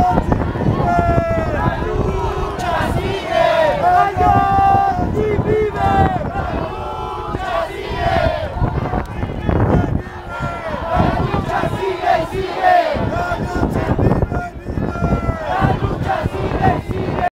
Lord.